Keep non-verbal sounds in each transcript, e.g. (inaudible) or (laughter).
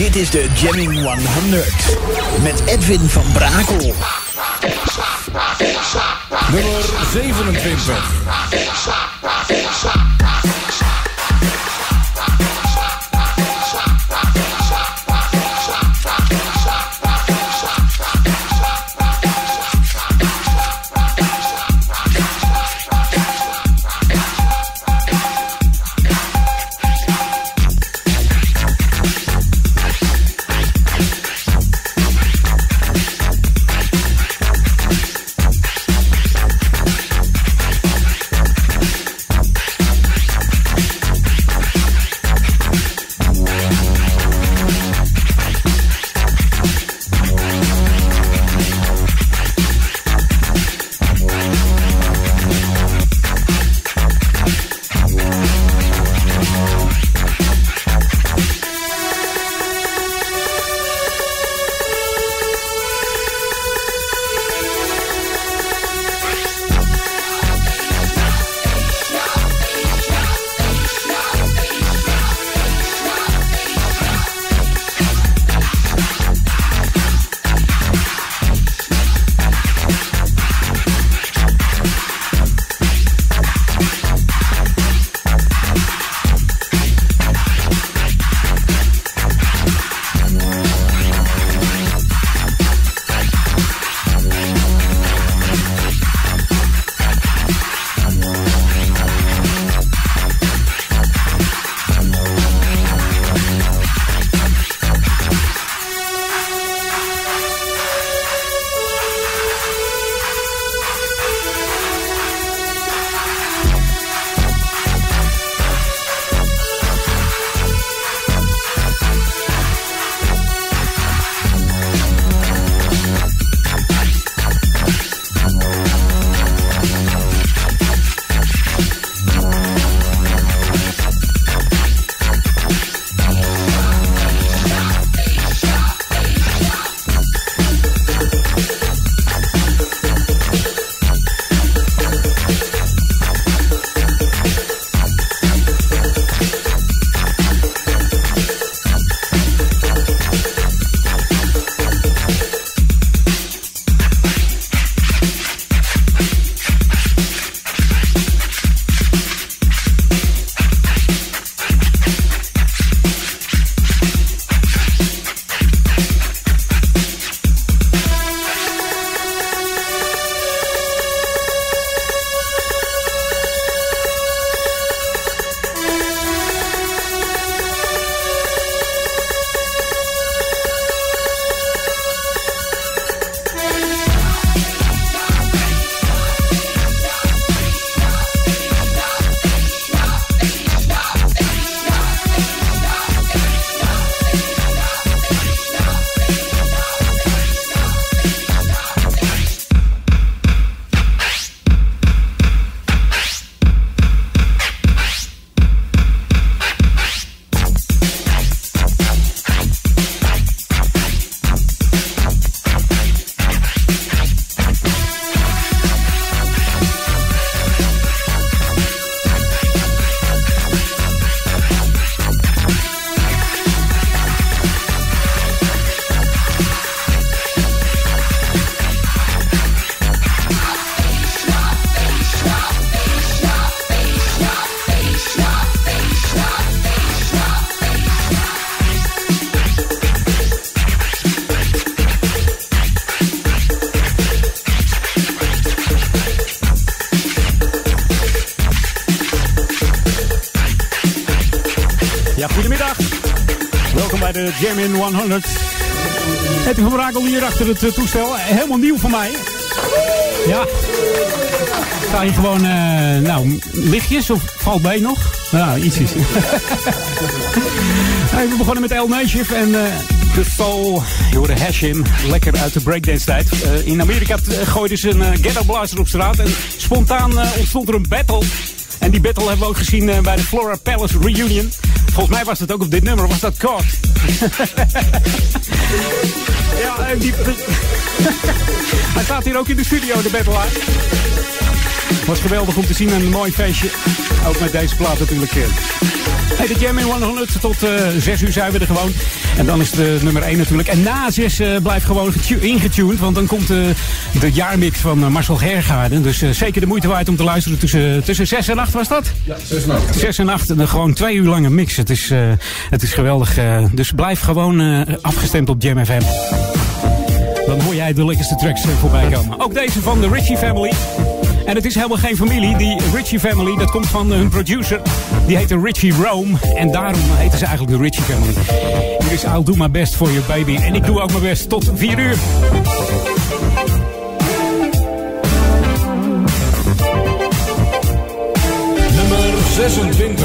Dit is de Jamming 100 met Edwin van Brakel. Nummer 27. De Jam in 100. Het van Brakel hier achter het eh, toestel. Helemaal nieuw voor mij. Ja. Sta je gewoon, uh, nou, lichtjes of valt bij nog? Nou, ietsjes. (laughs) hey, we begonnen met El Nation en uh, The Soul. Je hoorde Hashim, lekker uit de breakdance tijd. In Amerika gooiden ze een ghetto blaster op straat en spontaan ontstond er een battle. En die battle hebben we ook gezien bij de Flora Palace Reunion. Volgens mij was het ook op dit nummer, was dat kort. (laughs) ja, en die... Hij staat hier ook in de studio, de Battleaar. Was geweldig om te zien en een mooi feestje. Ook met deze plaat natuurlijk. Hey, de Jam in 100 tot uh, eh, 6 uur zijn we er gewoon. En dan is de nummer 1 natuurlijk. En na 6 uh, blijft gewoon ingetuned. Want dan komt uh, de jaarmix van Marcel Hergaarden. Dus zeker de moeite waard om te luisteren tussen, tussen 6 en 8 was dat? Ja, 6 en 8. 6 en 8. En gewoon twee uur lange mix. Het is, het is geweldig. dus blijf gewoon afgestemd op Jam FM. Dan hoor jij de lekkerste tracks voorbij komen. Ook deze van de Richie Family. En het is helemaal geen familie. Die Richie Family, dat komt van hun producer. Die heette Richie Rome. En daarom heten ze eigenlijk de Richie Family. Hier is I'll do my best for you, baby. En ik doe ook mijn best. Tot 4 uur. Nummer 26.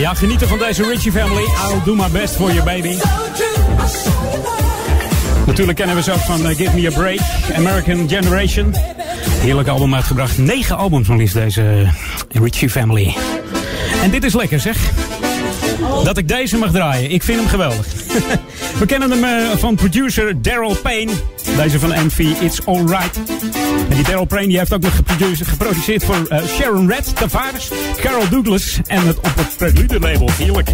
Ja, genieten van deze Richie Family. I'll do my best for you, baby. Natuurlijk kennen we ze ook van uh, Give Me a Break, American Generation. Heerlijk album uitgebracht. Negen albums van liefst deze uh, Richie Family. En dit is lekker zeg. Dat ik deze mag draaien. Ik vind hem geweldig. (laughs) we kennen hem uh, van producer Daryl Payne. Deze van Envy, It's Alright. En die Daryl Payne die heeft ook nog geproduceerd voor uh, Sharon Red, Tavares, Carol Douglas en het op het Prelude label. Heerlijk.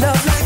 love like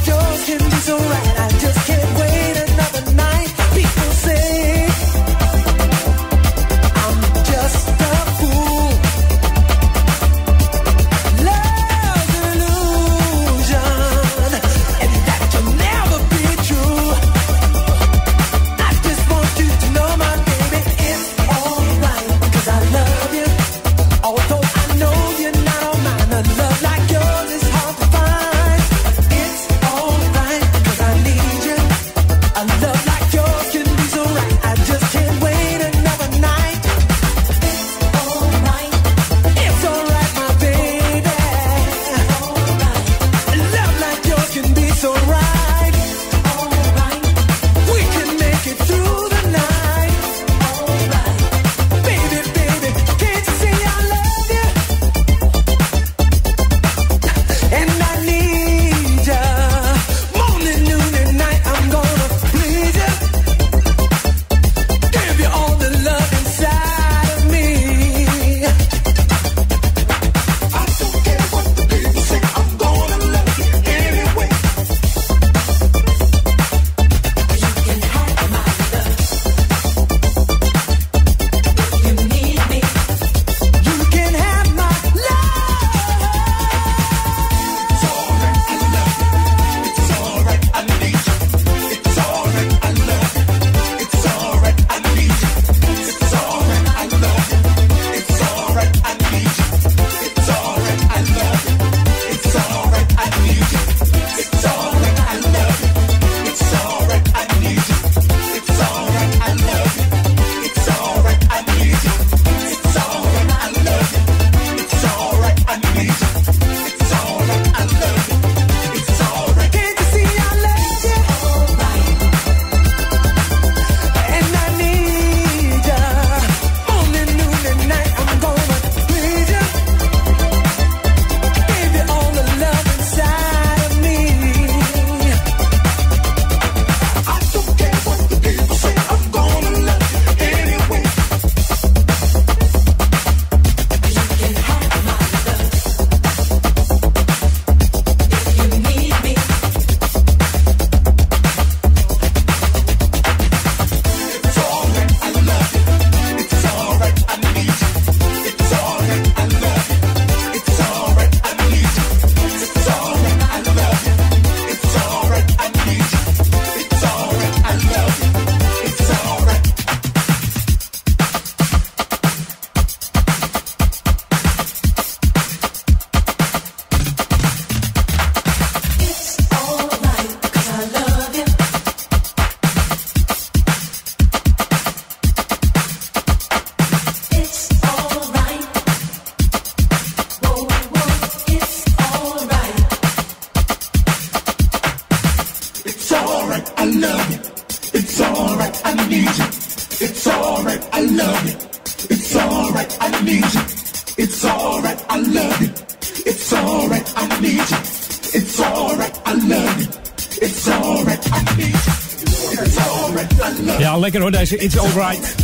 Ja, It's Alright.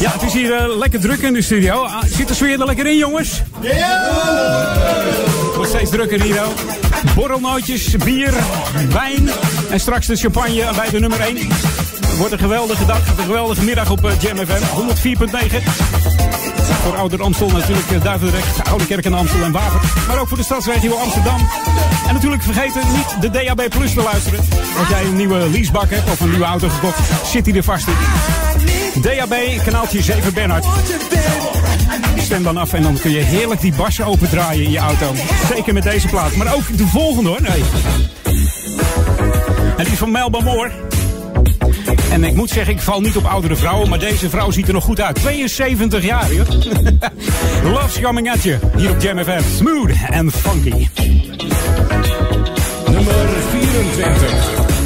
Ja, het is hier eh, lekker druk in de studio. Ah, zit de sfeer er lekker in, jongens? Het wordt steeds drukker hier. Borrelnootjes, bier, wijn en straks de champagne bij de nummer 1. Het wordt een geweldige dag, een geweldige middag op eh, Jam FM 104.9. Voor Ouder Amstel natuurlijk eh, Duivendrecht, Oude Kerk en Amstel en Waver. Maar ook voor de stadsregio Amsterdam. En natuurlijk vergeten niet de DAB Plus te luisteren. Als jij een nieuwe leasebak hebt of een nieuwe auto gekocht, zit hij er vast in. DAB, kanaaltje 7 Bernhard. Stem dan af en dan kun je heerlijk die bassen opendraaien in je auto. Zeker met deze plaat. Maar ook de volgende hoor. Nee. En die is van Melba Moore. En ik moet zeggen, ik val niet op oudere vrouwen, maar deze vrouw ziet er nog goed uit. 72 jaar, joh. (laughs) Love's coming at you. Hier op Jam FM. Smooth and funky. Nummer 24.